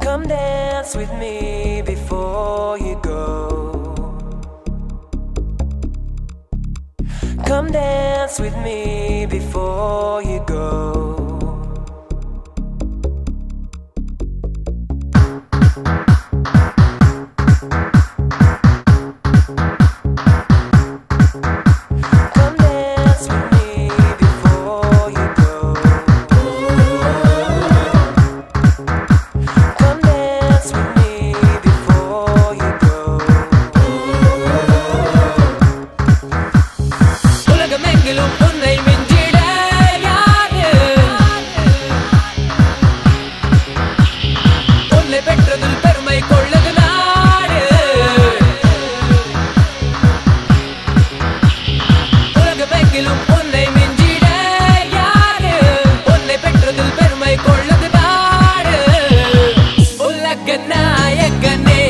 Come dance with me before you go. Come dance with me before you go. உலகிலும் உன்னை மிஞ்சிட யாரு? உன்னை பெற்றதில் பெருமை கொள்ளது பாடு. உலக நாயகனே